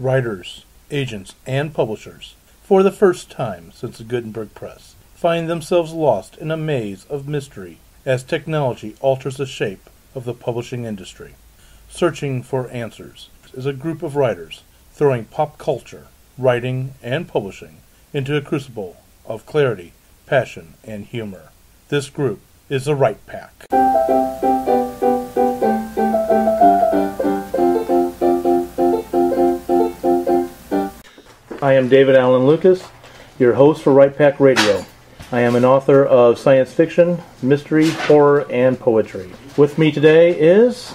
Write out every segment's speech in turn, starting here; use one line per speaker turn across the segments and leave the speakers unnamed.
writers, agents, and publishers, for the first time since the Gutenberg Press, find themselves lost in a maze of mystery as technology alters the shape of the publishing industry. Searching for Answers is a group of writers throwing pop culture, writing, and publishing into a crucible of clarity, passion, and humor. This group is the Write Pack. I am David Alan Lucas, your host for Write Pack Radio. I am an author of science fiction, mystery, horror, and poetry. With me today is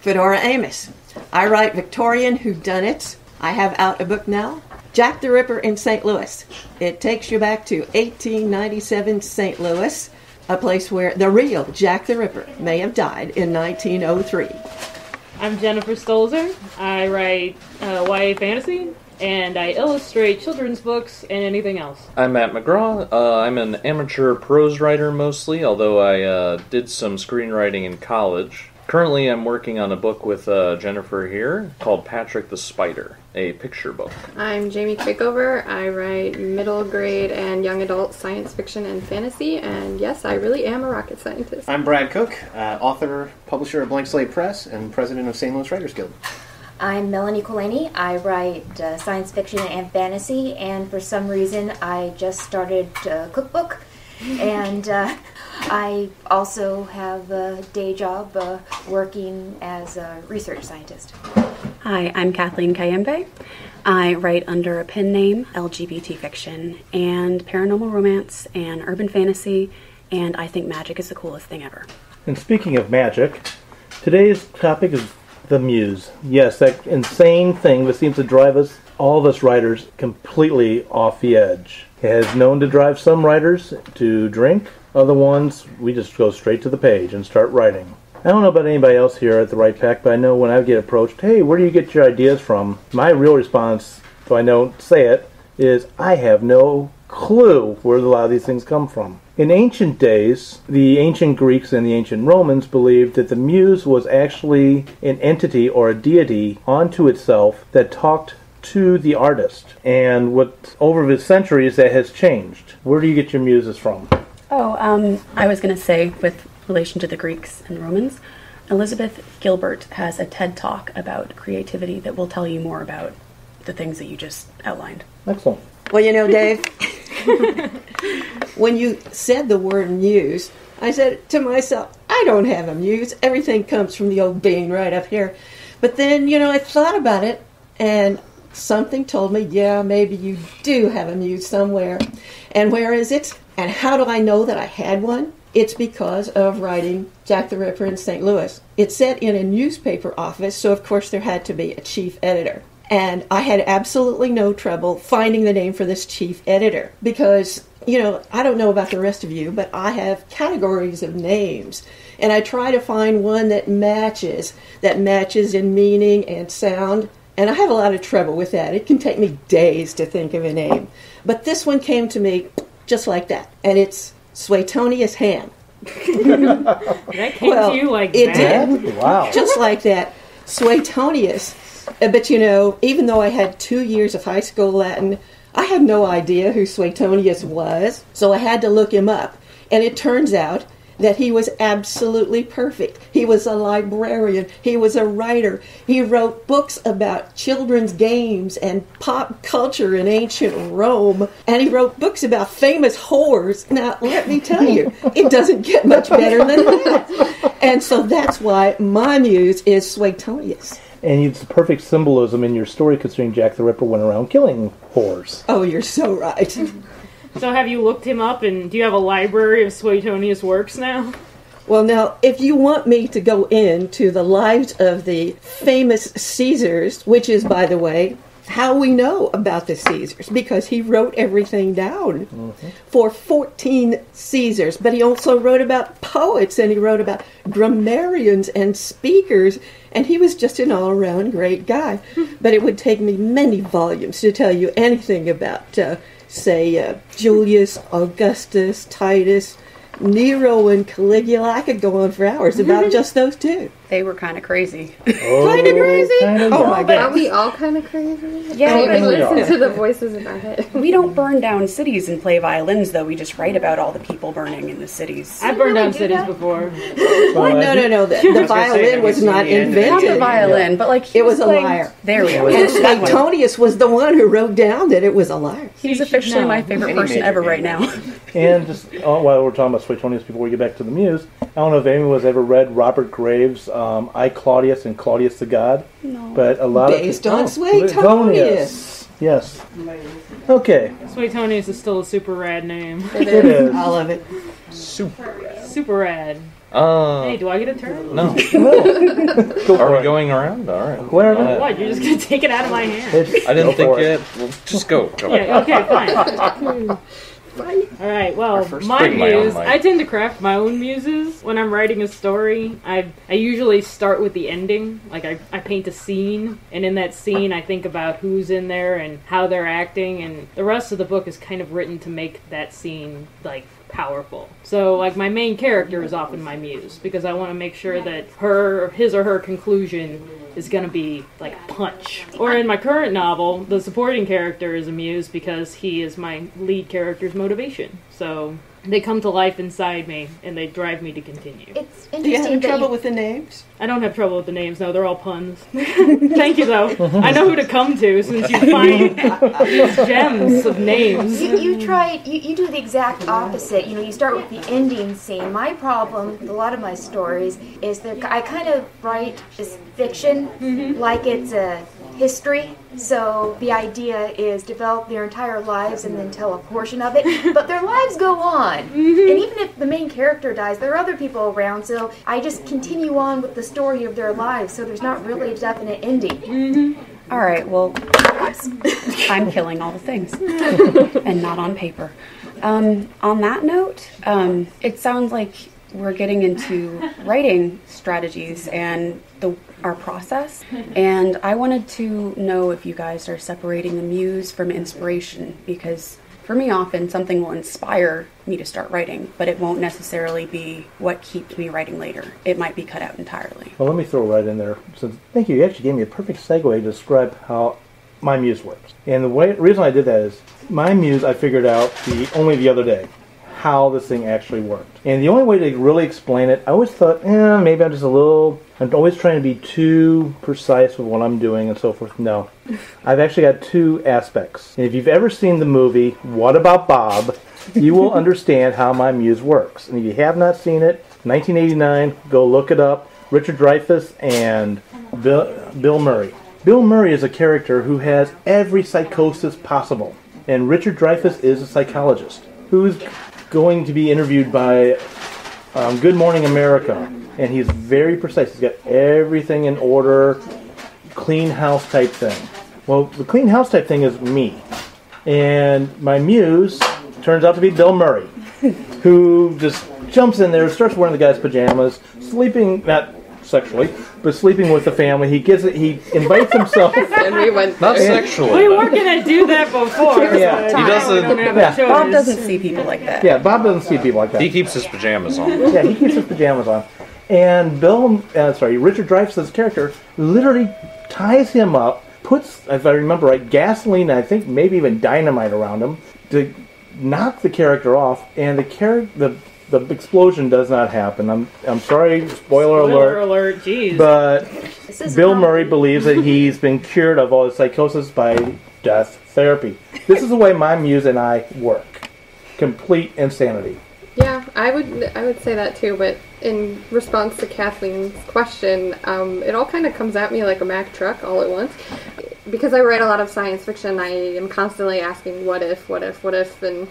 Fedora Amis. I write Victorian whodunits. I have out a book now, Jack the Ripper in St. Louis. It takes you back to 1897 St. Louis, a place where the real Jack the Ripper may have died in 1903.
I'm Jennifer Stolzer. I write uh, YA fantasy and I illustrate children's books and anything else.
I'm Matt McGraw. Uh, I'm an amateur prose writer mostly, although I uh, did some screenwriting in college. Currently, I'm working on a book with uh, Jennifer here called Patrick the Spider, a picture book.
I'm Jamie Krakover. I write middle grade and young adult science fiction and fantasy, and yes, I really am a rocket scientist.
I'm Brad Cook, uh, author, publisher of Blank Slate Press, and president of St. Louis Writers Guild.
I'm Melanie Koleini. I write uh, science fiction and fantasy, and for some reason, I just started a cookbook. and uh, I also have a day job uh, working as a research scientist.
Hi, I'm Kathleen Kayembe. I write under a pen name, LGBT fiction, and paranormal romance, and urban fantasy, and I think magic is the coolest thing ever.
And speaking of magic, today's topic is the muse. Yes, that insane thing that seems to drive us, all of us writers, completely off the edge. It has known to drive some writers to drink, other ones, we just go straight to the page and start writing. I don't know about anybody else here at the Write Pack, but I know when I get approached, hey, where do you get your ideas from? My real response, though I don't say it, is I have no clue where a lot of these things come from. In ancient days, the ancient Greeks and the ancient Romans believed that the muse was actually an entity or a deity unto itself that talked to the artist. And what over the centuries that has changed. Where do you get your muses from?
Oh, um, I was going to say, with relation to the Greeks and Romans, Elizabeth Gilbert has a TED talk about creativity that will tell you more about the things that you just outlined.
Excellent.
Well, you know, Dave, when you said the word muse, I said to myself, I don't have a muse. Everything comes from the old being right up here. But then, you know, I thought about it, and something told me, yeah, maybe you do have a muse somewhere. And where is it? And how do I know that I had one? It's because of writing Jack the Ripper in St. Louis. It's set in a newspaper office, so of course there had to be a chief editor. And I had absolutely no trouble finding the name for this chief editor because, you know, I don't know about the rest of you, but I have categories of names. And I try to find one that matches, that matches in meaning and sound. And I have a lot of trouble with that. It can take me days to think of a name. But this one came to me just like that. And it's Suetonius Ham.
That came
Well,
to you like
it
that?
did.
Wow.
Just like that. Suetonius. Uh, But you know, even though I had two years of high school Latin, I had no idea who Suetonius was. So I had to look him up. And it turns out that he was absolutely perfect. He was a librarian, he was a writer. He wrote books about children's games and pop culture in ancient Rome, and he wrote books about famous whores. Now, let me tell you, it doesn't get much better than that. And so that's why my muse is Suetonius.
And it's the perfect symbolism in your story considering Jack the Ripper went around killing whores.
Oh, you're so right.
So have you looked him up and do you have a library of Suetonius works now?
Well, now, if you want me to go into the lives of the famous Caesars, which is, by the way, how we know about the Caesars, because he wrote everything down for 14 Caesars, but he also wrote about poets and he wrote about grammarians and speakers, and he was just an all around great guy. but it would take me many volumes to tell you anything about, uh, say, uh, Julius, Augustus, Titus. Nero and Caligula, I could go on for hours about just those two.
They were kind of crazy.
Kinda
crazy?
Kinda,
Oh my god.
Are
God.
we all kind of crazy?
Yeah,
I don't even
we are.
listen to the voices in our head.
we don't burn down cities and play violins, though. We just write about all the people burning in the cities.
I've burned down
do
cities
that?
before.
So, uh,
no, no, no. The, the
was say,
violin was not
seen the end of it?
Not the
invented.
violin, but like he
It was a
playing-
liar.
There we go.
And
That one.
Suetonius was the one who wrote down that it was a liar.
He's officially
know.
my favorite person ever
game.
right now.
And just oh, while we're talking about Suetonius, before we get back to the Muse, I don't know if anyone has ever read Robert Graves' um, "I Claudius and Claudius the God,"
No.
but a lot
Based
of
on
oh,
Suetonius.
Yes. Okay,
Suetonius is still a super rad name.
it is.
I love it.
Super rad.
Super rad.
Uh,
Hey, do I get a turn?
no.
Go
Are we
it.
going around? All right.
Where-
Uh,
What? You're just gonna take it out of my hand?
I didn't
go
think
for it.
it. Well, just go. go.
Yeah, okay, fine. All right. Well, my
bring my own
muse.
mic.
I tend to craft my own muses when I'm writing a story. I I usually start with the ending. Like I, I paint a scene, and in that scene, I think about who's in there and how they're acting, and the rest of the book is kind of written to make that scene like powerful. So like my main character is often my muse because I want to make sure that her his or her conclusion is going to be like punch. Or in my current novel, the supporting character is amused because he is my lead character's motivation. So they come to life inside me and they drive me to continue.
It's
Do you have
interesting that
trouble
you,
with the names?
I don't have trouble with the names, no, they're all puns. Thank you though. I know who to come to since you find these gems of names.
you, you try you, you do the exact opposite. You know, you start with the ending scene. My problem with a lot of my stories is that I kind of write this fiction mm-hmm. like it's a history. So the idea is develop their entire lives and then tell a portion of it. But their lives go on. Mm-hmm. And even if the main character dies, there are other people around. So I just continue on with the story of their lives. So there's not really a definite ending.
All right, well, I'm killing all the things, and not on paper. Um, on that note, um, it sounds like we're getting into writing strategies and the our process. And I wanted to know if you guys are separating the muse from inspiration, because for me, often something will inspire me to start writing, but it won't necessarily be what keeps me writing later. It might be cut out entirely.
Well, let me throw right in there. Since thank you, you actually gave me a perfect segue to describe how my muse works. And the way reason I did that is my muse I figured out the only the other day how this thing actually worked. And the only way to really explain it, I always thought, eh, maybe I'm just a little. I'm always trying to be too precise with what I'm doing and so forth. No, I've actually got two aspects. And if you've ever seen the movie What About Bob, you will understand how my muse works. And if you have not seen it, 1989, go look it up. Richard Dreyfuss and Bill, Bill Murray. Bill Murray is a character who has every psychosis possible. And Richard Dreyfuss is a psychologist who's going to be interviewed by um, Good Morning America. And he's very precise. He's got everything in order, clean house type thing. Well, the clean house type thing is me. And my muse turns out to be Bill Murray, who just jumps in there, starts wearing the guy's pajamas, sleeping, not sexually, but sleeping with the family. He gets it, he invites himself.
And we went
Not
there.
sexually.
We weren't gonna do that before.
Yeah.
but
He
doesn't-
we don't have
yeah.
Bob doesn't see people like that.
Yeah, Bob doesn't see people like that.
He keeps his pajamas on.
Yeah, he keeps his pajamas on. And Bill, uh, sorry, Richard Dreyfuss's character literally ties him up, puts, if I remember right, gasoline, I think maybe even dynamite around him to knock the character off, and the char- the the explosion does not happen. I'm I'm sorry, spoiler, alert
Spoiler
alert,
alert, jeez.
but Bill Murray believes that he's been cured of all his psychosis by death therapy. This is the way my muse and I work. Complete insanity.
Yeah, I would I would say that too, but in response to Kathleen's question, um, it all kind of comes at me like a Mack truck all at once. Because I write a lot of science fiction, I am constantly asking what if, what if, what if, and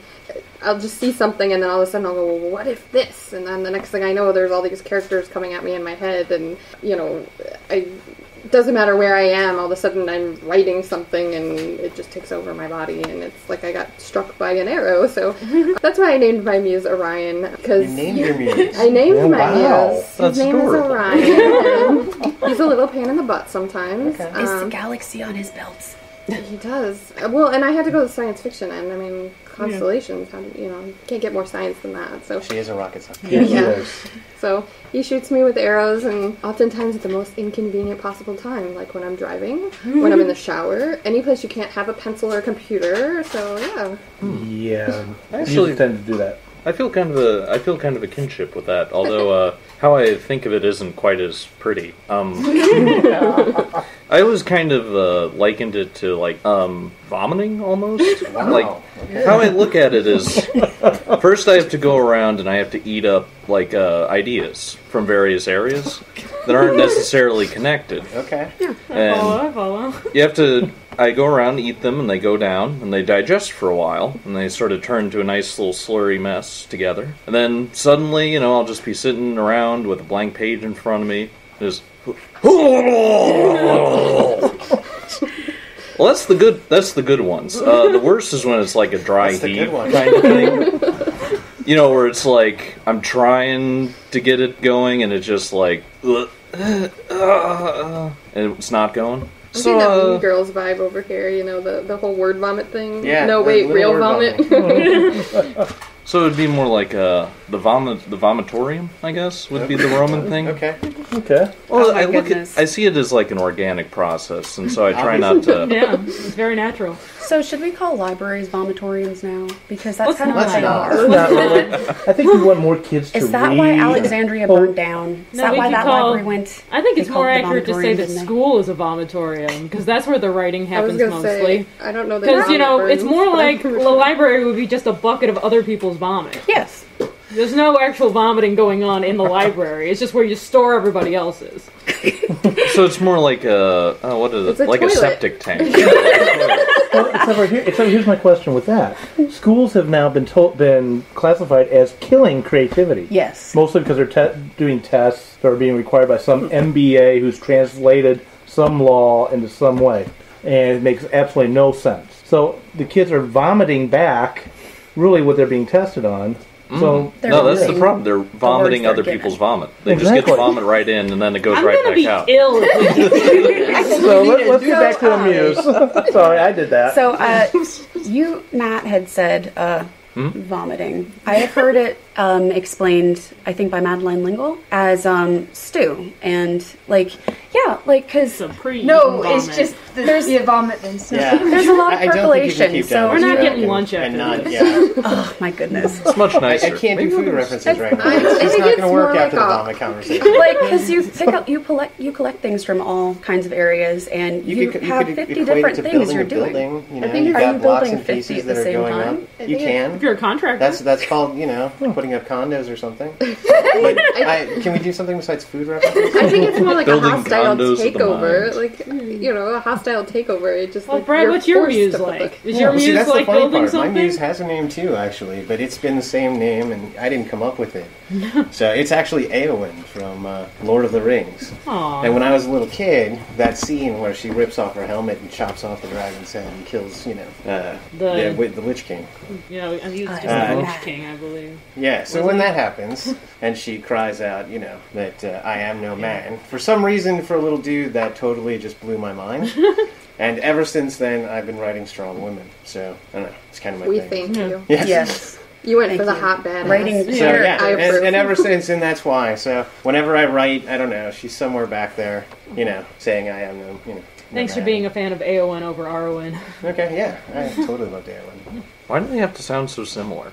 I'll just see something and then all of a sudden I'll go, well, what if this? And then the next thing I know, there's all these characters coming at me in my head, and you know, I doesn't matter where I am, all of a sudden I'm writing something and it just takes over my body, and it's like I got struck by an arrow. So that's why I named my muse Orion because
You named your muse.
I named
Oh,
my
wow.
muse. His
That's
name
adorable.
is Orion. he's a little pain in the butt sometimes.
Is the
Um,
galaxy on his belts?
He does. Well, and I had to go to science fiction, and I mean, constellations. How do, you know, can't get more science than that. So,
She is a rocket scientist.
Yes,
Yeah.
it is.
so he shoots me with arrows, and oftentimes at the most inconvenient possible time, like when I'm driving, when I'm in the shower, any place you can't have a pencil or a computer. So yeah, hmm.
Yeah.
I Actually-
you tend to do that.
I feel kind of a I feel kind of a kinship with that. Although uh, how I think of it isn't quite as pretty. Um, I always kind of uh, likened it to like um, vomiting almost.
Wow.
Like
Okay.
how I look at it is first I have to go around and I have to eat up like uh, ideas from various areas that aren't necessarily connected.
Okay.
I follow,
And
I follow.
you have to I go around, eat them, and they go down, and they digest for a while, and they sort of turn to a nice little slurry mess together. And then suddenly, you know, I'll just be sitting around with a blank page in front of me, just. Well, that's the good. That's the good ones. Uh, the worst is when it's like a dry
That's
heat kind of thing. you know, where it's like I'm trying to get it going, and it's just like, uh, uh, uh, and it's not going.
I'm
So,
getting that
uh,
Mean Girls vibe over here. You know, the the whole word vomit thing.
Yeah,
No, wait, real
word
vomit.
So it'd be more like uh, the vomit, the vomitorium, I guess, would be the Roman thing.
Okay.
Okay.
Well,
Oh, oh my
I look
goodness.
at, I see it as like an organic process, and so I try not to.
Yeah, it's very natural.
So should we call libraries vomitoriums now? Because that's
Let's
kind of
not.
what they
Let's
are.
Not really. I think we want more kids to
Is that
read.
why Alexandria
Oh.
burned down? Is
No,
that
we
why
could
that
call-
library went?
I think
They
it's
called
more
it
accurate to say
vomitorium,
that
didn't they?
school is a vomitorium because that's where the writing
I was
happens
gonna
mostly.
say, I don't know that.
Because you know,
vomit
it's more like the library would be just a bucket of other people's vomit.
Yes.
There's no actual vomiting going on in the library. It's just where you store everybody else's.
So it's more like a uh, what is
It's
it?
a
Like a septic tank.
Well, except for here, except here's my question with that. Schools have now been told, been classified as killing creativity.
Yes.
Mostly because they're te- doing tests that are being required by some MBA who's translated some law into some way. And it makes absolutely no sense. So the kids are vomiting back really what they're being tested on. So
They're
no, that's the problem. They're vomiting
they're
other
given.
people's vomit. They just get the vomit right in, and then it goes
I'm
right back
be
out.
ill
So let, let's get back to the muse. Sorry, I did that.
So, uh, you, Matt, had said uh,
Hmm?
vomiting. I have heard it um, explained, I think, by Madeleine L'Engle as um, stew. And, like, yeah, like, because
it's a pre
No,
vomit.
it's just the,
There's-
the vomit and stuff.
Yeah.
there's a lot of
I, I don't think you can
percolation.
keep
So,
We're not getting
track
lunch
and,
after
and not,
this.
yeah.
oh, my goodness.
It's much nicer.
I can't do food
we'll-
references right now.
I- I
It's
think
not
it's
going to work
more
after
like
the
a-
vomit conversation.
like because you pick up you collect you collect things from all kinds of areas and you,
could,
have
could
50 different things you're doing
building. You know,
think
you've
Are
got
you
blocks
building
and
50
pieces
at
that
the
are
same
going
time?
up. You can.
If you're a contractor,
That's that's called you know putting up condos or something. But I, can we do something besides food references?
I think it's more like a
Building
hostile
condos of the
takeover.
mind.
Like you know, a hostile takeover. It just
well,
like,
Brad,
you're
what's your
forced
muse
to put
like? Is your
Well, see,
muse
that's the
like
funny
building
part.
something?
My muse has a name too, actually, but it's been the same name, and I didn't come up with it. so it's actually Eowyn from uh, Lord of the Rings.
Aw.
And when I was a little kid, that scene where she rips off her helmet and chops off the dragon's head and kills, you know, uh,
The-
the, yeah, with the Lich King.
You know, I've used just
Uh,
the Lich King, I believe.
Yeah, so when that happens, and she cries out, you know, that uh, I am no man, for some reason, for a little dude, that totally just blew my mind. and ever since then, I've been writing strong women. So, I don't know, it's kind of my
We
thing.
thank you.
Yes.
yes
You went
Thank
for the
you.
hot badass.
Writing-
So,
Sure,
yeah,
I
and, and ever since, and that's why. So, whenever I write, I don't know, she's somewhere back there, you know, saying I am no, you know. no
Thanks for
man.
being a fan of AON over RON.
Okay, yeah, I totally love Darwin.
Why do they have to sound so similar?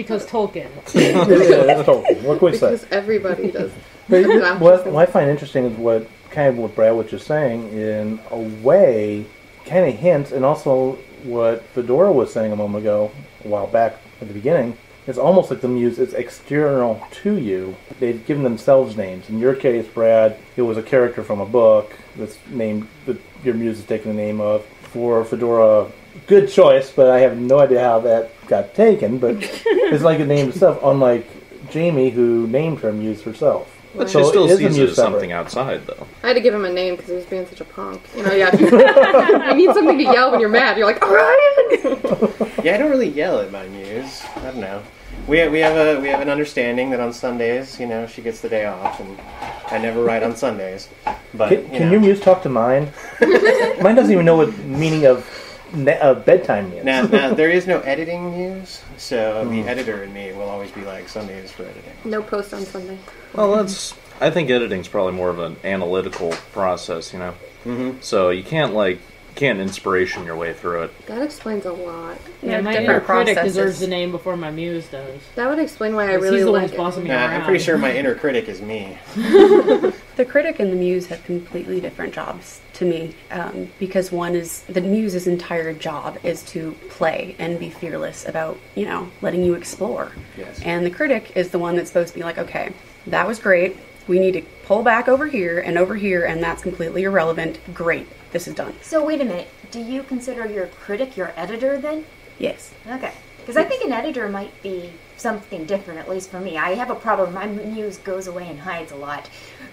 Because Tolkien.
yeah, that's Tolkien. What can we say?
Because everybody does.
But what, what I find interesting is what kind of what Brad was just saying, in a way, kind of hints, and also what Fedora was saying a moment ago, a while back at the beginning. It's almost like the muse is external to you. They've given themselves names. In your case, Brad, it was a character from a book that's named that your muse is taking the name of. For Fedora, good choice, but I have no idea how that got taken. But it's like it named itself, unlike Jamie, who named her muse herself.
But
So
she still
it is a
sees it as
separate.
something outside, though.
I had to give him a name because he was being such a punk. You know, yeah. you need something to yell when you're mad. You're like, Orion!
Yeah, I don't really yell at my muse. I don't know. We we have a we have an understanding that on Sundays, you know, she gets the day off, and I never write on Sundays. But
Can,
you
can
know.
your muse talk to mine? mine doesn't even know what meaning of ne- uh, bedtime means.
Now, now there is no editing news, so
Hmm.
the editor in me will always be like Sunday is for editing.
No post on Sunday.
Well, that's. I think editing's probably more of an analytical process, you know. Mm-hmm. So you can't like can't inspiration your way through it.
That explains a lot.
Yeah,
They're
my inner critic
processes.
deserves the name before my muse does.
That would explain why I really
he's the
like
who's
it.
bossing me
Nah,
around.
I'm pretty sure my inner critic is me.
The critic and the muse have completely different jobs to me um, because one is the muse's entire job is to play and be fearless about you know letting you explore.
Yes.
And the critic is the one that's supposed to be like, okay, that was great. We need to pull back over here and over here, and that's completely irrelevant. Great, this is done.
So wait a minute. Do you consider your critic your editor then?
Yes.
Okay. Because I think an editor might be something different, at least for me. I have a problem. My muse goes away and hides a lot.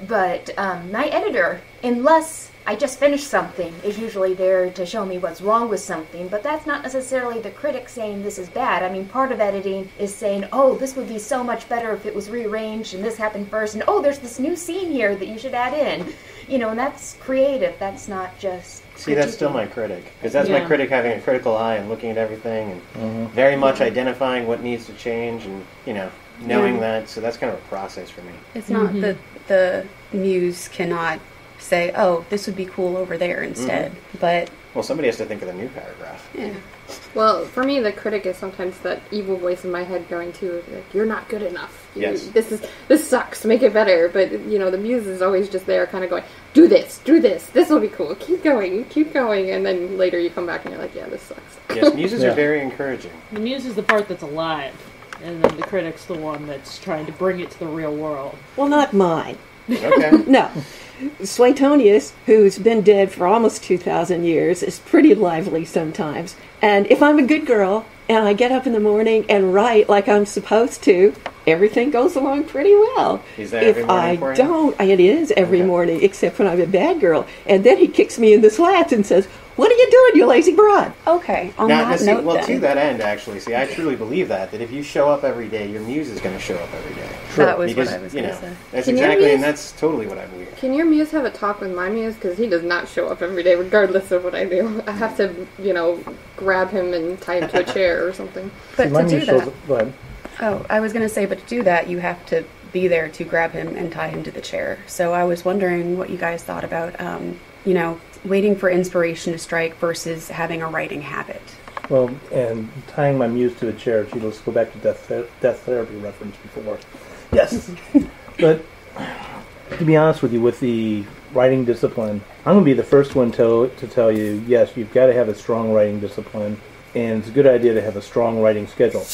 But um, my editor, unless I just finished something, is usually there to show me what's wrong with something. But that's not necessarily the critic saying this is bad. I mean, part of editing is saying, oh, this would be so much better if it was rearranged and this happened first. And oh, there's this new scene here that you should add in. You know, and that's creative. That's not just.
See, that's still my critic because that's my critic having a critical eye and looking at everything and mm-hmm. very much identifying what needs to change and you know knowing
Yeah.
that. So that's kind of a process for me.
It's not mm-hmm. that the muse cannot say, oh, this would be cool over there instead. Mm-hmm. But
Well, somebody has to think of the new paragraph.
yeah.
Well, for me, the critic is sometimes that evil voice in my head going to, like, "You're not good enough. You-
Yes.
this is this sucks. Make it better." But you know, the muse is always just there, kind of going, "Do this, do this. This will be cool. Keep going, keep going." And then later you come back and you're like, "Yeah, this sucks."
Yes, muses
Yeah.
are very encouraging.
The muse is the part that's alive, and then the critic's the one that's trying to bring it to the real world.
Well, not mine.
Okay.
No. Suetonius, who's been dead for almost 2,000 years, is pretty lively sometimes. And if I'm a good girl and I get up in the morning and write like I'm supposed to, everything goes along pretty well.
Is that
if
every morning
I don't, it is every
Okay.
morning, except when I'm a bad girl. And then he kicks me in the slats and says, What are you doing, you lazy broad?
Okay. On
Now, now
that
see,
note,
well,
then,
to that end, actually, see, I truly believe that that if you show up every day, your muse is going to show up every day. True.
that was
because
what I was
you
going
know
to say.
that's
Can your
exactly, and that's totally what I believe.
Can your muse have a talk with my muse? Because he does not show up every day, regardless of what I do. I have to, you know, grab him and tie him to a chair or something.
But
See, my
to do
muse shows
that,
up. Go ahead.
oh, I was going to say, but to do that, you have to be there to grab him and tie him to the chair. So I was wondering what you guys thought about, um, you know, waiting for inspiration to strike versus having a writing habit.
Well, and tying my muse to a chair. Gee, let's go back to death, ther- death therapy reference before. Yes, but to be honest with you, with the writing discipline, I'm going to be the first one to to tell you. Yes, you've got to have a strong writing discipline, and it's a good idea to have a strong writing schedule.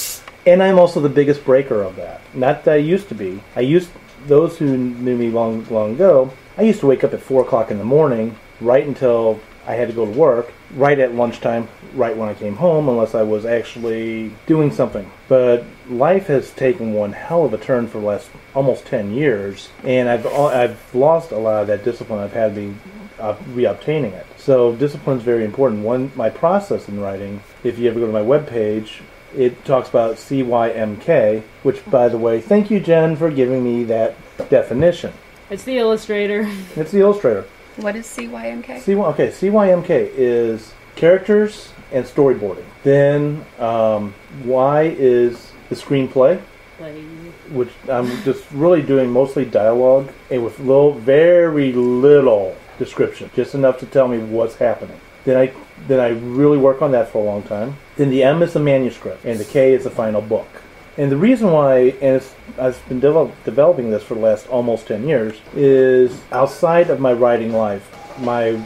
And I'm also the biggest breaker of that. Not that I used to be. I used those who knew me long long ago. I used to wake up at four o'clock in the morning, write until I had to go to work, right at lunchtime, right when I came home, unless I was actually doing something. But life has taken one hell of a turn for the last almost 10 years, and I've, I've lost a lot of that discipline I've had to be uh, reobtaining it. So discipline is very important. One, my process in writing, if you ever go to my webpage, it talks about CYMK, which, by the way, thank you, Jen, for giving me that definition.
It's the illustrator.
It's the illustrator.
What is CYMK?
C okay, CYMK is characters and storyboarding. Then um, Y is the screenplay,
Like,
which I'm just really doing mostly dialogue and with little, very little description, just enough to tell me what's happening. Then I then I really work on that for a long time. Then the M is the manuscript, and the K is the final book. And the reason why, and I've been develop, developing this for the last almost 10 years, is outside of my writing life, my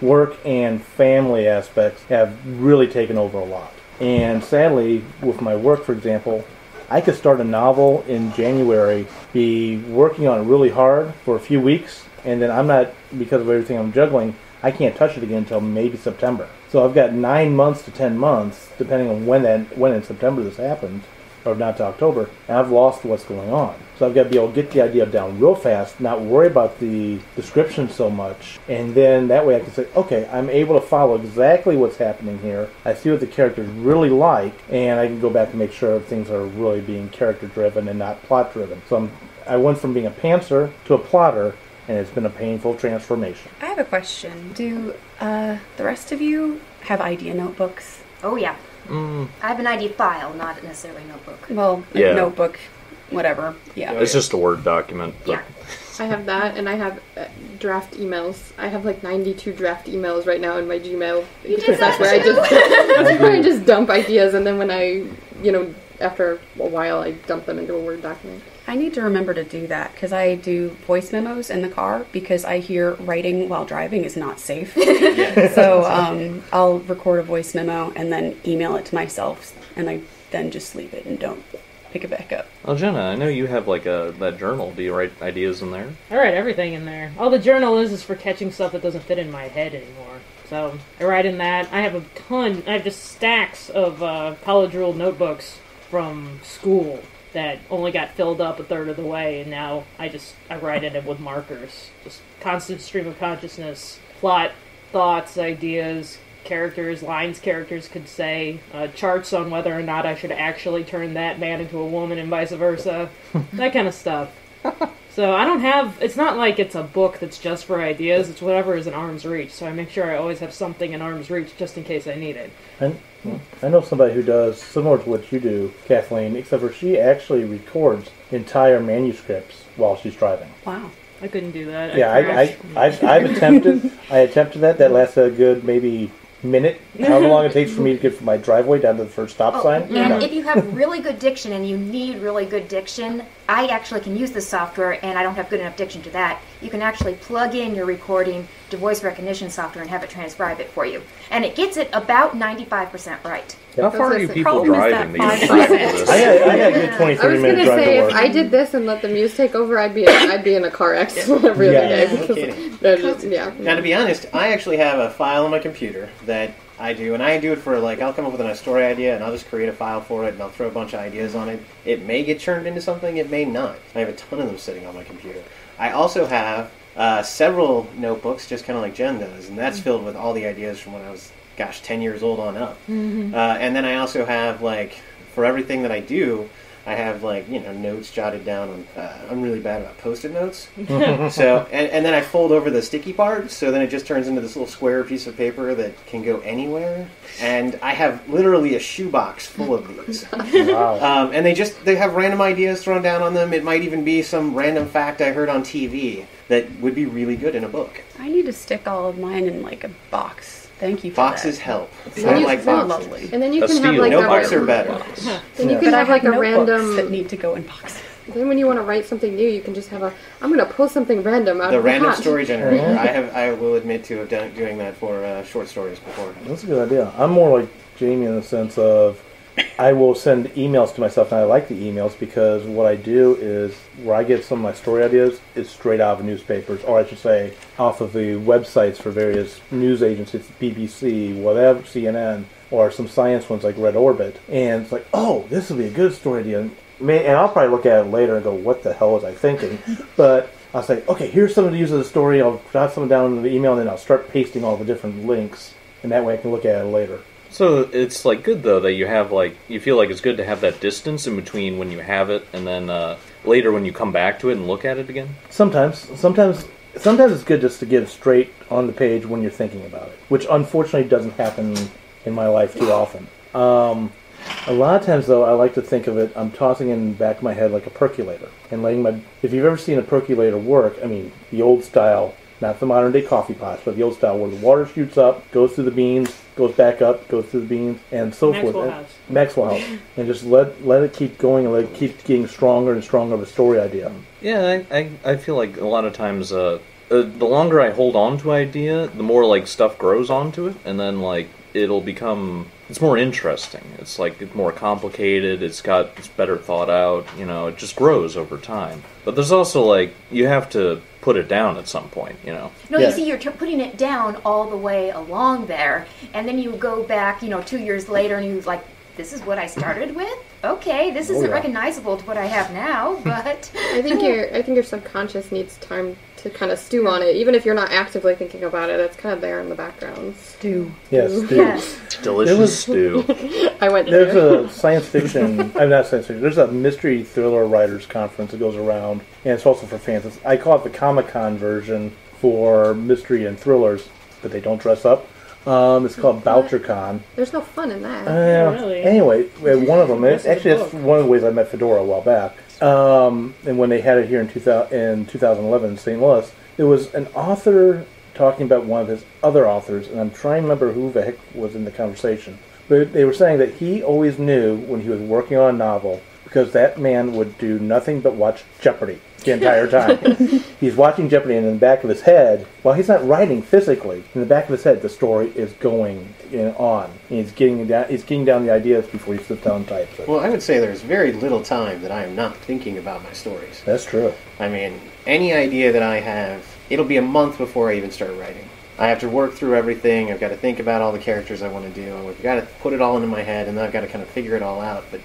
work and family aspects have really taken over a lot. And sadly, with my work, for example, I could start a novel in January, be working on it really hard for a few weeks, and then I'm not, because of everything I'm juggling, I can't touch it again until maybe September. So I've got nine months to ten months, depending on when that when in September this happens, or not to October, and I've lost what's going on. So I've got to be able to get the idea down real fast, not worry about the description so much, and then that way I can say, okay, I'm able to follow exactly what's happening here. I see what the characters really like, and I can go back and make sure things are really being character driven and not plot driven. So I'm, I went from being a pantser to a plotter, and it's been a painful transformation.
I have a question. Do uh, the rest of you have idea notebooks?
Oh, yeah.
Mm,
I have an ID file, not necessarily a notebook.
Well, a
Yeah.
notebook, whatever. Yeah.
it's just a Word document. but-
Yeah.
I have that, and I have uh, draft emails. I have like 92 draft emails right now in my Gmail.
You
because
did
that's
that
where I just that's where I just dump ideas, and then when I, you know, after a while, I dump them into a Word document.
I need to remember to do that because I do voice memos in the car because I hear writing while driving is not safe. so um, I'll record a voice memo and then email it to myself, and I then just leave it and don't pick it back up.
Well, Jenna, I know you have like a that journal. Do you write ideas in there?
I write everything in there. All the journal is is for catching stuff that doesn't fit in my head anymore. So I write in that. I have a ton. I have just stacks of uh, college ruled notebooks from school that only got filled up a third of the way, and now I just I write in it with markers. Just constant stream of consciousness, plot, thoughts, ideas, characters, lines characters could say, uh, charts on whether or not I should actually turn that man into a woman and vice versa, that kind of stuff. So I don't have. It's not like it's a book that's just for ideas. It's whatever is in arm's reach. So I make sure I always have something in arm's reach just in case I need it.
And Hmm. I know somebody who does similar to what you do, Kathleen, except for she actually records entire manuscripts while she's driving.
Wow.
I couldn't do that.
Yeah, I, I,
crashed.
I've, I've attempted. I attempted that. That lasts a good maybe minute. However long it takes for me to get from my driveway down to the first stop
Oh,
sign.
and
No.
if you have really good diction and you need really good diction, I actually can use this software and I don't have good enough diction to that. You can actually plug in your recording to voice recognition software and have it transcribe it for you. And it gets it about 95% right.
How far are you people
problem is
driving
that
that you practice
5%.
this?
I got, I got a good
I
23
was
minute
gonna
drive
say
to
if. I did this and let the muse take over, I'd be I'd be in a car accident every other
Yeah.
day.
Yeah, no
because
kidding.
yeah.
Now, to be honest, I actually have a file on my computer that I do, and I do it for like I'll come up with a nice story idea, and I'll just create a file for it, and I'll throw a bunch of ideas on it. It may get turned into something, it may not. I have a ton of them sitting on my computer. I also have uh, several notebooks, just kind of like Jen does, and that's filled with all the ideas from when I was, gosh, ten years old on up. Uh, and then I also have like for everything that I do. I have like you know notes jotted down on. Uh, I'm really bad about post-it notes, so and, and then I fold over the sticky part, so then it just turns into this little square piece of paper that can go anywhere. And I have literally a shoebox full of these,
wow.
um, and they just they have random ideas thrown down on them. It might even be some random fact I heard on TV that would be really good in a book.
I need to stick all of mine in like a box. Thank you for
Boxes
that.
help. I don't
you-
like
then-
boxes.
Lovely.
And then you
A
can have like
Notebooks
a
are better.
then you can
I
have like a random.
that need to go in boxes.
Then when you want to write something new, you can just have a. I'm going to pull something random out of
The
of
random
hat.
story generator. I have. I will admit to have done doing that for uh, short stories before.
That's a good idea. I'm more like Jamie in the sense of I will send emails to myself, and I like the emails because what I do is where I get some of my story ideas is straight out of newspapers, or I should say, off of the websites for various news agencies, BBC, whatever, CNN, or some science ones like Red Orbit. And it's like, oh, this would be a good story idea. And and I'll probably look at it later and go, what the hell was I thinking? but I'll say, okay, here's some of the use of the story. I'll jot some down in the email, and then I'll start pasting all the different links, and that way I can look at it later.
So it's like good though that you have like you feel like it's good to have that distance in between when you have it and then uh, later when you come back to it and look at it again.
Sometimes, sometimes, sometimes it's good just to get straight on the page when you're thinking about it, which unfortunately doesn't happen in my life too often. Um, a lot of times, though, I like to think of it. I'm tossing in back of my head like a percolator and letting my. If you've ever seen a percolator work, I mean the old style, not the modern day coffee pots, but the old style where the water shoots up, goes through the beans, goes back up, goes through the beans, and so
Maxwell
forth.
House.
Maxwell House, and just let let it keep going and let it keep getting stronger and stronger of a story idea.
Yeah, I, I, I feel like a lot of times uh, uh, the longer I hold on to an idea, the more like stuff grows onto it, and then like it'll become it's more interesting. It's like it's more complicated. It's got it's better thought out. You know, it just grows over time. But there's also like you have to put it down at some point. You know.
No,
Yeah.
you see, you're t- putting it down all the way along there, and then you go back, you know, two years later, and you're like this is what I started with. Okay, this isn't
Oh, yeah.
recognizable to what I have now, but
I think your I think your subconscious needs time to kind of stew on it, even if you're not actively thinking about it. It's kind of there in the background.
Stew.
Yes. dude.
yes.
Delicious
There was-
stew.
I went.
There's
there.
a science fiction. I'm not science fiction. There's a mystery thriller writers conference that goes around, and it's also for fans. It's, I call it the Comic Con version for mystery and thrillers, but they don't dress up. Um, it's called BoucherCon.
There's no fun in that.
Uh,
Really?
Anyway, one of them.
This is a
actually, that's one of the ways I met Fedora a while back. Um, and when they had it here in, 2000, in 2011 in St. Louis, it was an author talking about one of his other authors, and I'm trying to remember who the heck was in the conversation. But they were saying that he always knew when he was working on a novel because that man would do nothing but watch Jeopardy the entire time. he's watching Jeopardy, and in the back of his head, while he's not writing physically, in the back of his head, the story is going you on. And he's getting down. He's getting down the ideas before he sits down and types it.
Well, I would say there's very little time that I am not thinking about my stories.
That's true.
I mean, any idea that I have, it'll be a month before I even start writing. I have to work through everything. I've got to think about all the characters I want to do. I've got to put it all into my head, and then I've got to kind of figure it all out. But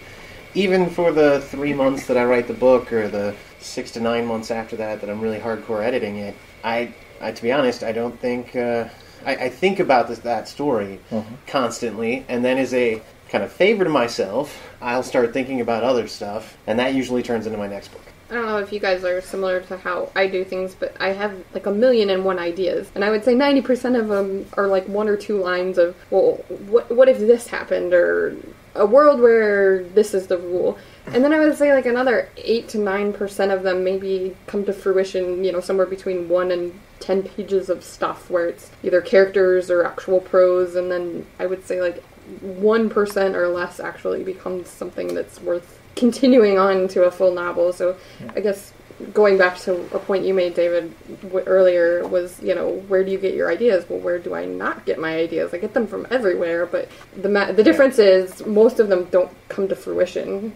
even for the three months that I write the book, or the six to nine months after that, that I'm really hardcore editing it, I, I to be honest, I don't think. Uh, I, I think about this, that story constantly, and then as a kind of favor to myself, I'll start thinking about other stuff, and that usually turns into my next book.
I don't know if you guys are similar to how I do things, but I have like a million and one ideas, and I would say ninety percent of them are like one or two lines of, well, what what if this happened, or a world where this is the rule, and then I would say like another eight to nine percent of them maybe come to fruition, you know, somewhere between one and ten pages of stuff where it's either characters or actual prose, and then I would say like one percent or less actually becomes something that's worth continuing on to a full novel. So I guess going back to a point you made, David, w- earlier was you know where do you get your ideas? Well, where do I not get my ideas? I get them from everywhere, but the ma- the difference is most of them don't come to fruition.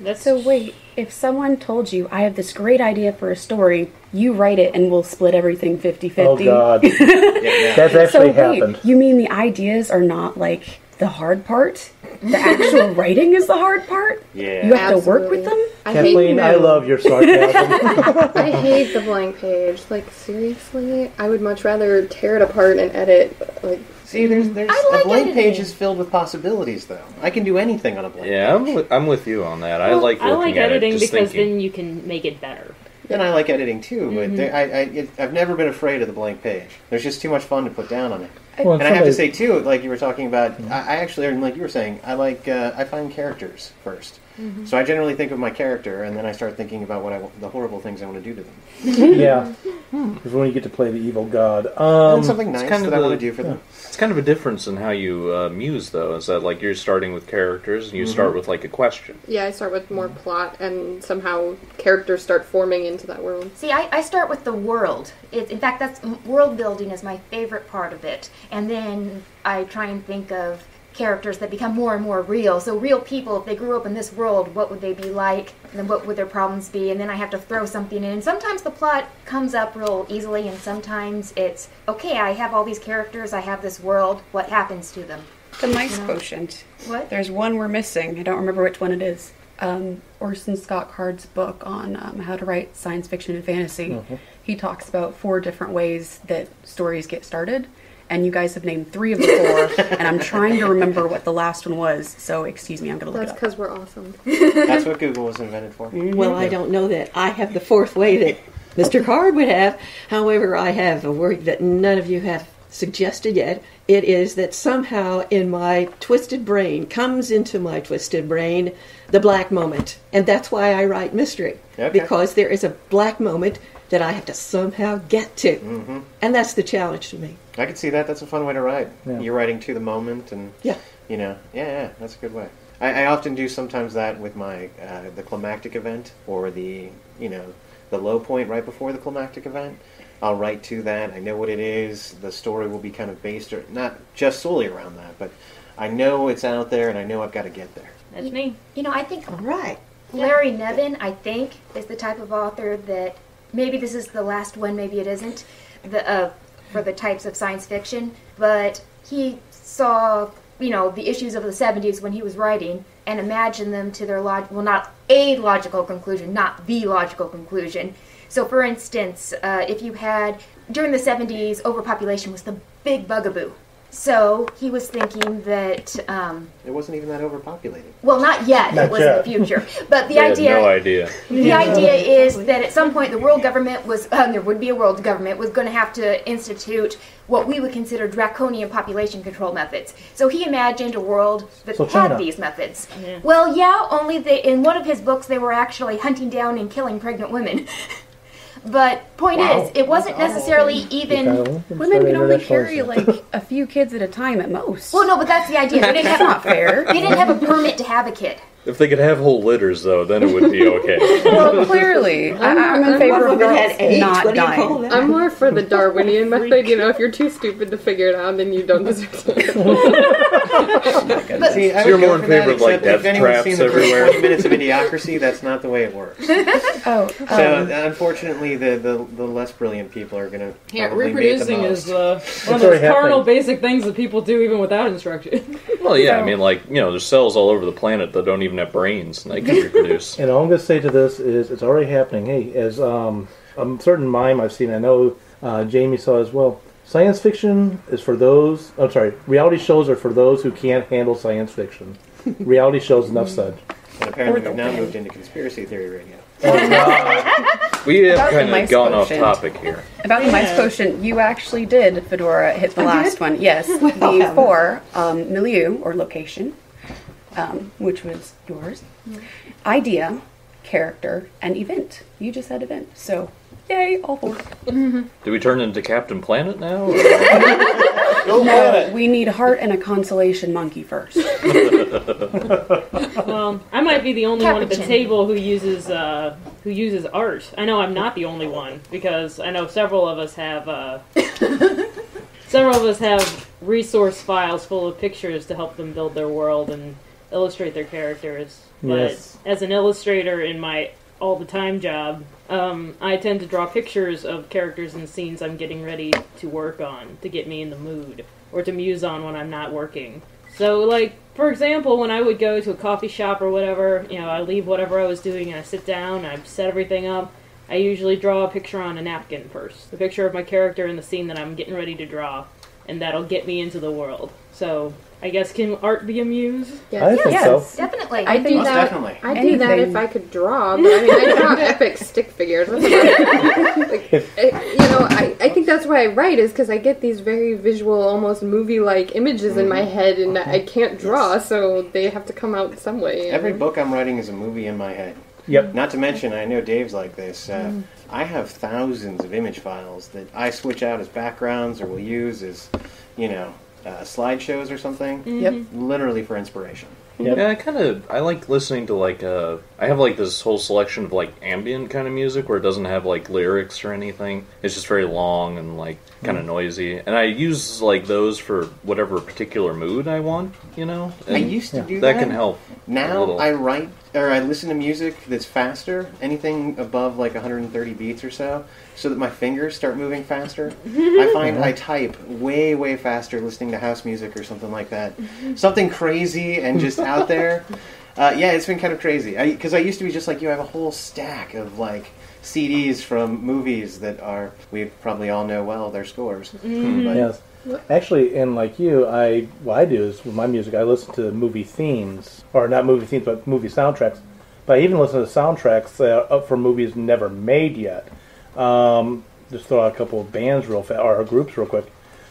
That's
So wait, if someone told you I have this great idea for a story, you write it and we'll split everything 50-50.
Oh God,
Yeah, yeah.
that's
So
actually
wait,
happened.
you mean the ideas are not like the hard part? The actual writing is the hard part?
Yeah.
You have to work with them?
I
Kathleen,
hate,
I love your sarcasm.
I hate the blank page. Like seriously, I would much rather tear it apart and edit. Like
See, there's there's
I like
a blank
editing.
page is filled with possibilities, though. I can do anything on a blank.
Yeah, I'm with, I'm with you on that. I
Well,
like
I
looking
like
at
editing
it,
because
thinking.
then you can make it better.
And I like editing too,
Mm-hmm.
but there, I, I it, I've never been afraid of the blank page. There's just too much fun to put down on it.
Well,
And I have to say too, like you were talking about, I, I actually, and like you were saying, I like uh, I find characters 1st
Mm-hmm.
So I generally think of my character, and then I start thinking about what I wa- the horrible things I want to do to them.
yeah, because when you get to play the evil god, um,
something nice
kind
that
of
I want to do for them.
It's kind of a difference in how you uh, muse, though. Is that like you're starting with characters and you start with like a question.
yeah, I start with more plot, and somehow characters start forming into that world.
See, I, I start with the world. It, in fact, that's world building is my favorite part of it, and then I try and think of characters that become more and more real. So, real people, if they grew up in this world, what would they be like? And then what would their problems be? And then I have to throw something in. And sometimes the plot comes up real easily, and sometimes it's okay. I have all these characters. I have this world. What happens to them?
The mice quotient.
What?
There's one we're missing. I don't remember which one it is. Um, Orson Scott Card's book on um, how to write science fiction and fantasy. He talks about four different ways that stories get started, and you guys have named three of the four, and I'm trying to remember what the last one was. So excuse me, I'm going to look
That's
it up.
because we're awesome.
That's what Google was invented for.
Mm, well, I don't know that I have the fourth way that Mr. Card would have. However, I have a word that none of you have suggested yet. It is that somehow in my twisted brain comes into my twisted brain the black moment. And that's why I write mystery.
Okay.
Because there is a black moment that I have to somehow get to. And that's the challenge to me.
I can see that. That's a fun way to write.
Yeah.
You're writing to the moment, and
Yeah.
you know, yeah, yeah, that's a good way. I, I often do sometimes that with my uh, the climactic event or the you know the low point right before the climactic event. I'll write to that. I know what it is. The story will be kind of based, or not just solely around that, but I know it's out there, and I know I've got to get there.
That's me.
You know, I think
All right.
Larry Niven, I think, is the type of author that maybe this is the last one, maybe it isn't, the uh, for the types of science fiction. But he saw you know, the issues of the 70s when he was writing and imagined them to their log well, not a logical conclusion, not the logical conclusion. So, for instance, uh, if you had during the 70s, overpopulation was the big bugaboo. So he was thinking that, um,
It wasn't even that overpopulated.
well, not yet.
Not
it was
yet.
in the future, but the
They
idea.
no idea.
The idea is that at some point the world government was, uh, there would be a world government, was going to have to institute what we would consider draconian population control methods. So he imagined a world that
So
had
China.
these methods. Well, yeah, only they, in one of his books they were actually hunting down and killing pregnant women. but point is, it wasn't necessarily even.
Women can only carry like a few kids at a time at most.
Well, no, but that's the idea. They didn't
That's
have
not fair.
They didn't have a permit to have a kid.
If they could have whole litters, though, then it would be okay.
Well, clearly, I, I'm in favor of
Women had
girls
AIDS.
not
what do you call
dying.
that?
I'm more for the Darwinian method. You know, if you're too stupid to figure it out, then you don't deserve to.
See, I
So you're
go
more in
for
favor
that,
of, like,
except if
death
anyone's
traps
seen the first
everywhere.
20 minutes of Idiocracy, that's not the way it works.
Oh,
So,
um,
unfortunately, the, the, the less brilliant people are going to
Yeah,
probably mate the
reproducing
most.
is uh, one of
It's
those
already
carnal
happening.
basic things that people do even without instruction.
well, yeah, I mean, like, you know, there's cells all over the planet that don't even have brains, and they can reproduce.
And all I'm going to say to this is it's already happening. Hey, as um, a certain mime I've seen, I know uh, Jamie saw as well. Science fiction is for those. I'm sorry. Reality shows are for those who can't handle science fiction. reality shows, enough said.
And apparently, we've now moved into conspiracy theory radio.
We have
About the
kind of
MICE
gone off
quotient.
topic here.
about the MICE quotient, you actually did, Fedora, hit the last one. Yes, the four um, milieu or location, um, which was yours. Idea, character, and event. You just said event, so yay, all four.
Do we turn into Captain Planet now? or-
No, we need heart and a consolation monkey first.
well, I might be the only one at the table who uses uh, who uses art. I know I'm not the only one because I know several of us have uh, several of us have resource files full of pictures to help them build their world and illustrate their characters. But
Yes.
as an illustrator in my all the time job, um, I tend to draw pictures of characters and scenes I'm getting ready to work on to get me in the mood or to muse on when I'm not working. So, like, for example, when I would go to a coffee shop or whatever, you know, I leave whatever I was doing and I sit down, I set everything up. I usually draw a picture on a napkin first. The picture of my character in the scene that I'm getting ready to draw. And that'll get me into the world. So, I guess can art be a muse?
I think
Yes.
so.
Definitely.
I do
Most
that
definitely.
I'd do that if I could draw, but I mean, I draw epic stick figures. That's like, I- you know, I, I think that's why I write is because I get these very visual, almost movie-like images in my head, and I can't draw, so they have to come out some way.
Every
know?
book I'm writing is a movie in my head.
Yep.
Not to mention, I know Dave's like this. Uh, I have thousands of image files that I switch out as backgrounds or will use as, you know, uh, slideshows or something.
Yep.
Literally for inspiration.
Yeah, I kind of I like listening to like uh I have like this whole selection of like ambient kind of music where it doesn't have like lyrics or anything. It's just very long and like kind of noisy, and I use like those for whatever particular mood I want. You know, and
I used to do
that
that.
can help. a
Now
little.
I write or I listen to music that's faster, anything above like 130 beats or so, so that my fingers start moving faster. I find I uh-huh. type way way faster listening to house music or something like that. Something crazy and just out there. Uh, yeah, it's been kind of crazy. Because I, used to be just like you. I have a whole stack of like CDs from movies that are we probably all know well their scores. Mm-hmm. But
Yes. Actually, and like you, I what I do is with my music, I listen to movie themes, or not movie themes, but movie soundtracks. But I even listen to soundtracks that are up for movies never made yet. Um, just throw out a couple of bands real fast, or groups real quick.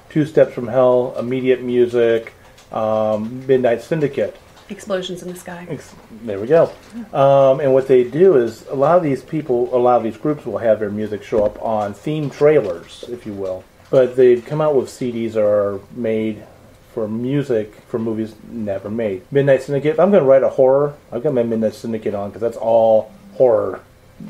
Two Steps from Hell, Immediate Music, um, Midnight Syndicate.
Explosions in the sky.
Ex- There we go. Um, and what they do is a lot of these people, a lot of these groups will have their music show up on theme trailers, if you will. But they come out with CDs that are made for music for movies never made. Midnight Syndicate. If I'm going to write a horror, I've got my Midnight Syndicate on because that's all horror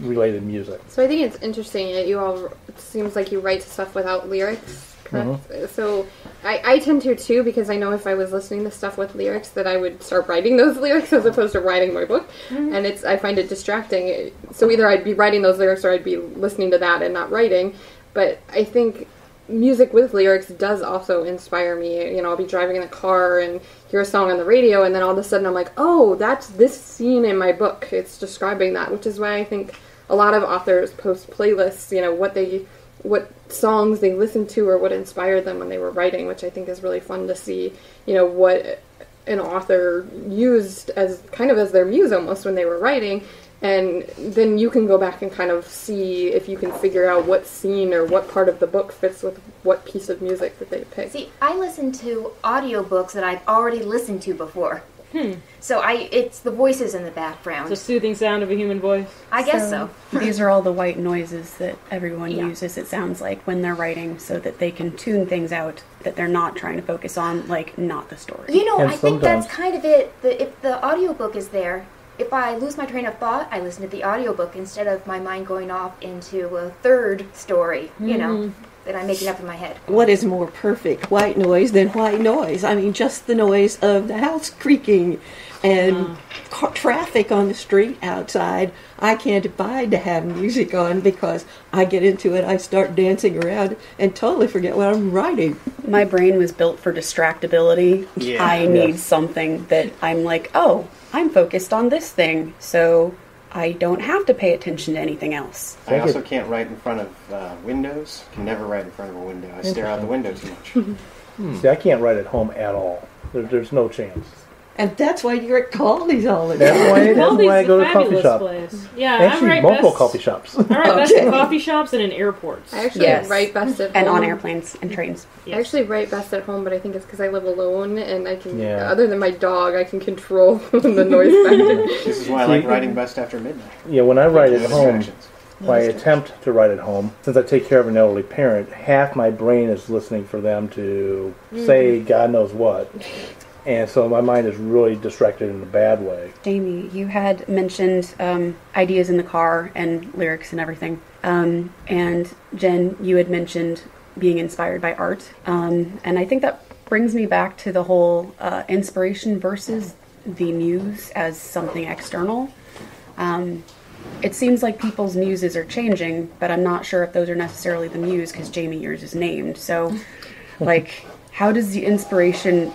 related music.
So I think it's interesting that you all. It seems like you write stuff without lyrics, correct? Mm-hmm. So I, I tend to too because I know if I was listening to stuff with lyrics that I would start writing those lyrics as opposed to writing my book, mm-hmm. and it's I find it distracting. So either I'd be writing those lyrics or I'd be listening to that and not writing. But I think music with lyrics does also inspire me. You know, I'll be driving in the car and hear a song on the radio, and then all of a sudden I'm like, oh, that's this scene in my book. It's describing that, which is why I think a lot of authors post playlists. You know, what they what songs they listened to or what inspired them when they were writing, which I think is really fun to see. You know what an author used as kind of as their muse almost when they were writing and then you can go back and kind of see if you can figure out what scene or what part of the book fits with what piece of music that they picked.
See, I listen to audiobooks that I've already listened to before.
Hmm.
So I it's the voices in the background.
The soothing sound of a human voice.
I guess so.
these are all the white noises that everyone
Yeah.
uses, it sounds like, when they're writing so that they can tune things out that they're not trying to focus on, like, not the story.
You know,
And
I think that's kind of it. The, if the audiobook is there, if I lose my train of thought, I listen to the audiobook instead of my mind going off into a third story, you know, mm-hmm. that I'm making up in my head.
What is more perfect white noise than white noise? I mean, just the noise of the house creaking and mm-hmm. ca- traffic on the street outside. I can't abide to have music on because I get into it, I start dancing around and totally forget what I'm writing.
My brain was built for distractibility.
Yeah.
I need something that I'm like, oh, I'm focused on this thing, so I don't have to pay attention to anything else.
I also can't write in front of uh, windows. Can never write in front of a window. I stare out the window too much.
See, I can't write at home at all. There, there's no chance.
And that's why you're at Kaldi's all the
That's
time.
why, that's
Aldi's
why I go
a
to a coffee
fabulous
shop.
place. Yeah,
Actually,
I write
multiple
best,
coffee shops.
I write best
Okay.
in coffee shops and in airports.
I actually
Yes.
write best at
And on airplanes and trains.
I actually write best at home, but I think it's because I live alone and I can,
Yeah.
other than my dog, I can control the noise factor.
This is why I like writing best after midnight.
Yeah, when I write at home,
distractions.
when I attempt to write at home, since I take care of an elderly parent, half my brain is listening for them to mm-hmm. say God knows what. And so my mind is really distracted in a bad way.
Jamie, you had mentioned um, ideas in the car and lyrics and everything. Um, and Jen, you had mentioned being inspired by art. Um, and I think that brings me back to the whole uh, inspiration versus the muse as something external. Um, it seems like people's muses are changing, but I'm not sure if those are necessarily the muse because Jamie, yours is named. So, like, how does the inspiration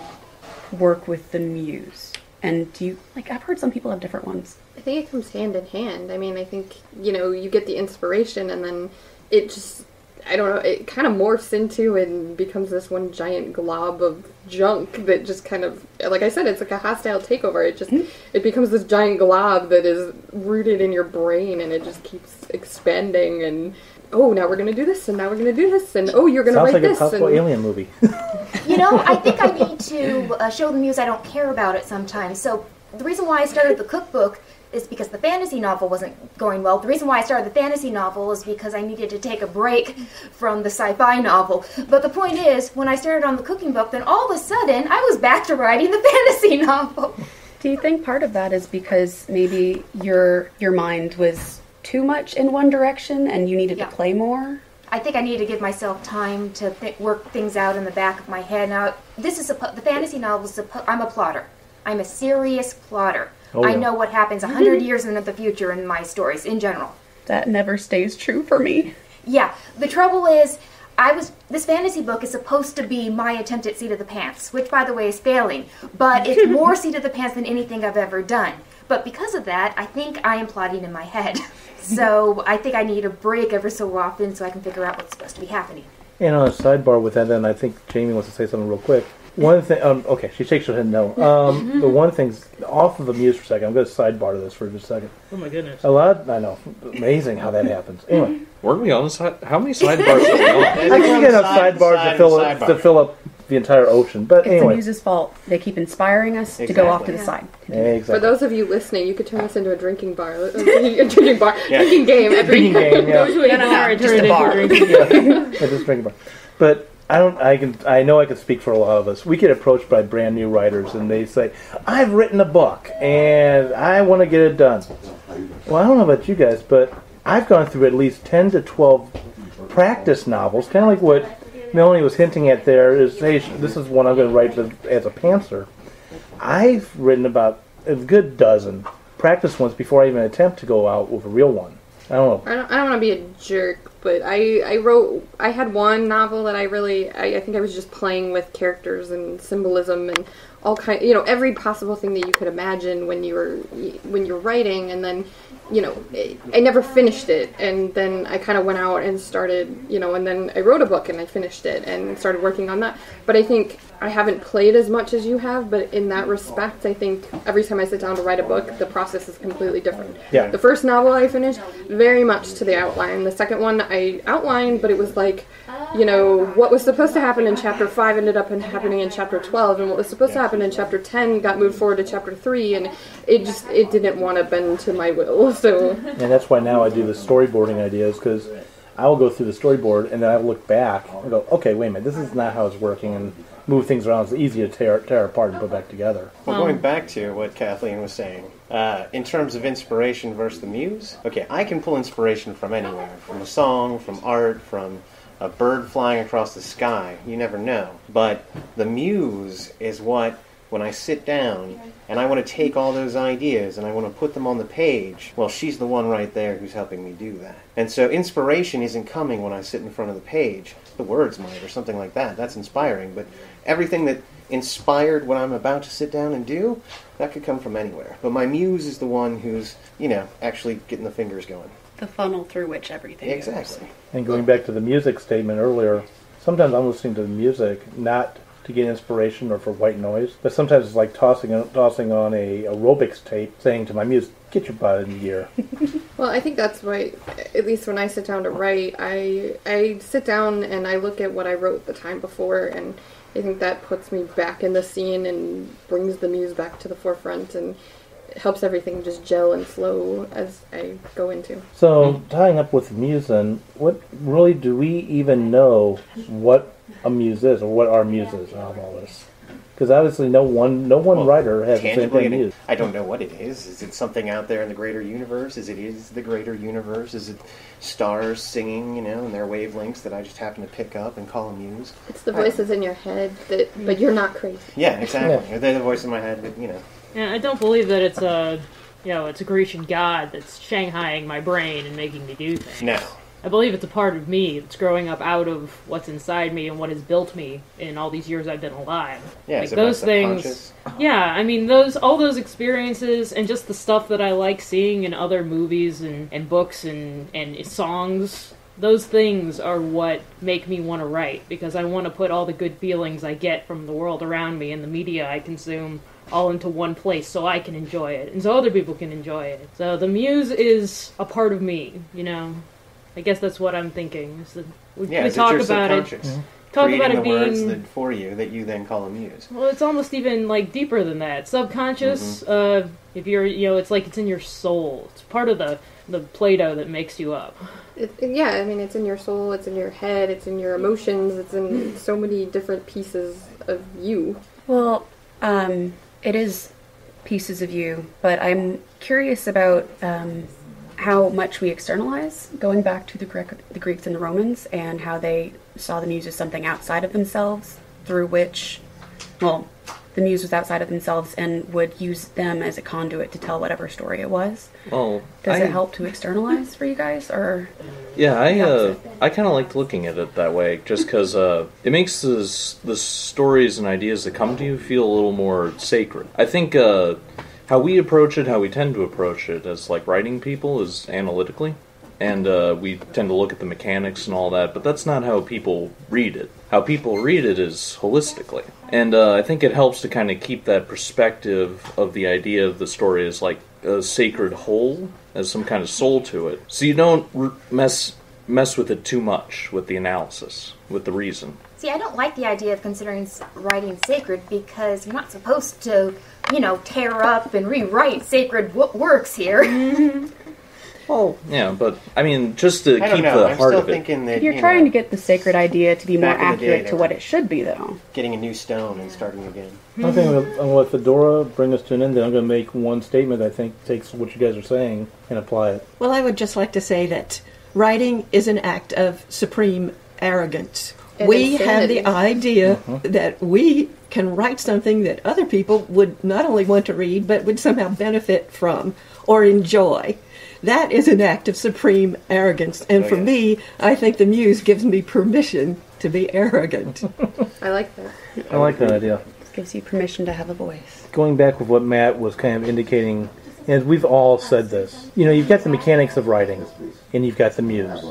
work with the muse? And do you like? I've heard some people have different ones.
I think it comes hand in hand. I mean, I think, you know, you get the inspiration and then it just, I don't know, it kind of morphs into and becomes this one giant glob of junk that just kind of, like I said, it's like a hostile takeover. It just, hmm. it becomes this giant glob that is rooted in your brain and it just keeps expanding and, oh, now we're going to do this and now we're going to do this and, oh, you're going to
Sounds
write
like a
this.
possible
and,
alien movie.
You know, I think I need to uh, show the muse I don't care about it sometimes. So the reason why I started the cookbook is because the fantasy novel wasn't going well. The reason why I started the fantasy novel is because I needed to take a break from the sci-fi novel. But the point is, when I started on the cooking book, then all of a sudden I was back to writing the fantasy novel.
Do you think part of that is because maybe your your mind was too much in one direction and you needed
Yeah.
to play more?
I think I need to give myself time to th- work things out in the back of my head. Now, this is suppo- the fantasy novel. is suppo- I'm a plotter. I'm a serious plotter.
Oh,
I
yeah.
know what happens a hundred years into the future in my stories in general.
That never stays true for me.
Yeah, the trouble is, I was this fantasy book is supposed to be my attempt at seat of the pants, which by the way is failing. But it's more seat of the pants than anything I've ever done. But because of that, I think I am plotting in my head. So I think I need a break every so often so I can figure out what's supposed to be happening.
And on a sidebar with that, then I think Jamie wants to say something real quick. One thing, um, okay, she shakes her head no. Um, the one thing's off of the muse for a second. I'm going to sidebar to this for just a second.
Oh my goodness.
A lot, I know, amazing how that happens. Anyway,
Weren't we on a side? How many sidebars are we on?
I can get enough
Side,
sidebars to fill
side
to fill up the entire ocean. But
It's the
anyway,
muse's fault. They keep inspiring us to go off to the
Exactly.
side.
exactly.
For those of you listening, you could turn this into a drinking bar, a drinking, a drinking bar,
Yeah.
drinking game. Every
Drinking game, yeah.
Usually an hour
just a
it
bar.
into drinking.
I just drink about. But I don't. I can. I know I can speak for a lot of us. We get approached by brand new writers, and they say, "I've written a book, and I want to get it done." Well, I don't know about you guys, but I've gone through at least ten to twelve practice novels, kind of like what Melanie was hinting at there. Is hey, this is one I'm going to write as- a pantser. I've written about a good dozen practice ones before I even attempt to go out with a real one. I don't know.
I don't, I don't want to be a jerk, but I, I wrote I had one novel that I really I, I think I was just playing with characters and symbolism and all kind you know every possible thing that you could imagine when you were when you're writing and then you know I never finished it. And then I kind of went out and started you know and then I wrote a book and I finished it and started working on that. But I think I haven't played as much as you have but in that respect I think every time I sit down to write a book the process is completely different.
Yeah.
the first novel I finished very much to the outline. The second one I outlined but it was like you know what was supposed to happen in chapter 5 ended up in happening in chapter 12 and what was supposed to happen in chapter 10 got moved forward to chapter 3 and it just it didn't want to bend to my will so
And that's why now I do the storyboarding ideas because I will go through the storyboard and then I will look back and go, okay, wait a minute, this is not how it's working, and move things around. It's easy to tear, tear apart and put back together.
Well, going back to what Kathleen was saying, uh, in terms of inspiration versus the muse, okay, I can pull inspiration from anywhere from a song, from art, from a bird flying across the sky. You never know. But the muse is what, when I sit down and I want to take all those ideas and I want to put them on the page, well, she's the one right there who's helping me do that. And so inspiration isn't coming when I sit in front of the page. The words might, or something like that. That's inspiring. But everything that inspired what I'm about to sit down and do, that could come from anywhere. But my muse is the one who's, you know, actually getting the fingers going.
The funnel through which everything goes.
Exactly.
And going back to the music statement earlier, sometimes I'm listening to the music not to get inspiration or for white noise, but sometimes it's like tossing tossing on a aerobics tape, saying to my muse, "Get your butt in gear."
Well, I think that's why, at least when I sit down to write, I I sit down and I look at what I wrote the time before, and I think that puts me back in the scene and brings the muse back to the forefront and helps everything just gel and flow as I go into.
So hmm. tying up with muse, then, what really do we even know what a muse is, or what our muse is out of all this? Because obviously, no one, no one
Well,
writer has the same
Tangibly,
thing muse.
I don't know what it is. Is it something out there in the greater universe? Is it is the greater universe? Is it stars singing, you know, in their wavelengths that I just happen to pick up and call a muse?
It's the voices in your head that, but hmm. you're not crazy.
Yeah, exactly. Or They're the voice in my head, but you know.
Yeah, I don't believe that it's a, you know, it's a Grecian god that's shanghaiing my brain and making me do things.
No.
I believe it's a part of me that's growing up out of what's inside me and what has built me in all these years I've been alive.
Yeah,
like
is it my
those things. Yeah, I mean those all those experiences and just the stuff that I like seeing in other movies and, and books and, and songs. Those things are what make me want to write because I want to put all the good feelings I get from the world around me and the media I consume all into one place so I can enjoy it and so other people can enjoy it. So the muse is a part of me, you know. I guess that's what I'm thinking. Is we,
Yeah,
we
is
talk
it your
about it.
subconscious?
Talk
creating
about it
the words
being
that, for you that you then call a muse.
well, it's almost even like deeper than that. Subconscious. Uh, if you're, you know, it's like it's in your soul. It's part of the the Play-Doh that makes you up.
It, it- yeah, I mean, it's in your soul, it's in your head, it's in your emotions, it's in so many different pieces of you.
Well, um, it is pieces of you, but I'm curious about um, how much we externalize, going back to the, the Greeks and the Romans, and how they saw the muse as something outside of themselves, through which, well, the muse was outside of themselves and would use them as a conduit to tell whatever story it was.
Well,
Does
I,
it help to externalize for you guys, or
Yeah, I uh. I kind of liked looking at it that way, just because uh, it makes the the stories and ideas that come to you feel a little more sacred. I think uh, how we approach it, how we tend to approach it as like writing people, is analytically, and uh, we tend to look at the mechanics and all that. But that's not how people read it. How people read it is holistically, and uh, I think it helps to kind of keep that perspective of the idea of the story as like a sacred whole, as some kind of soul to it. So you don't r- mess mess with it too much with the analysis, with the reason.
See, I don't like the idea of considering writing sacred because you're not supposed to, you know, tear up and rewrite sacred w- works here.
Well, yeah, but I mean, just to
I
keep
know.
the
I'm
heart
still
of it.
thinking that
you're
you
trying
know,
to get the sacred idea to be more
Back in the day,
accurate
they
to
were-
what it should be, though.
getting a new stone and starting again.
I think I'm going to let Fedora bring us to an end, then I'm going to make one statement that I think takes what you guys are saying and apply it.
Well, I would just like to say that writing is an act of supreme arrogance.
And
we have the
insanity.
idea mm-hmm. that we can write something that other people would not only want to read, but would somehow benefit from or enjoy. That is an act of supreme arrogance. And
Oh,
for
yes.
me, I think the muse gives me permission to be arrogant.
I like that.
I like that idea.
Gives you permission to have a voice.
Going back with what Matt was kind of indicating, and we've all said this, you know, you've got the mechanics of writing, and you've got the muse.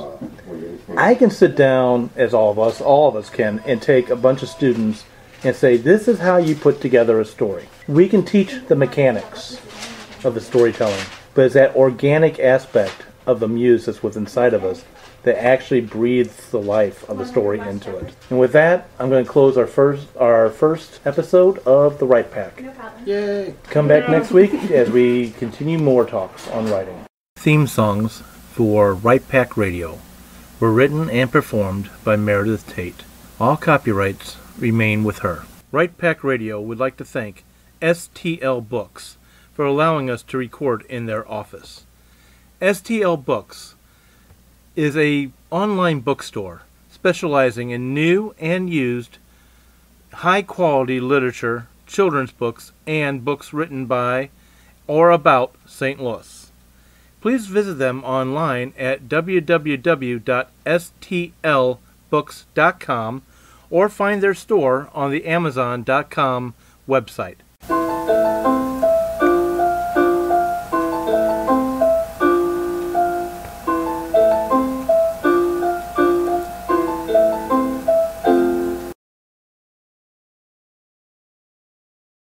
I can sit down, as all of us, all of us can, and take a bunch of students and say, this is how you put together a story. We can teach the mechanics of the storytelling, but it's that organic aspect of the muse that's within inside of us that actually breathes the life of the story into it. And with that, I'm going to close our first our first episode of the Write Pack. No problem.
Yay!
Come back next week as we continue more talks on writing. Theme songs for Write Pack Radio were written and performed by Meredith Tate. All copyrights remain with her. Write Pack Radio would like to thank STL Books for allowing us to record in their office. STL Books is a online bookstore specializing in new and used high quality literature, children's books, and books written by or about St. Louis. Please visit them online at www.stlbooks.com or find their store on the amazon.com website.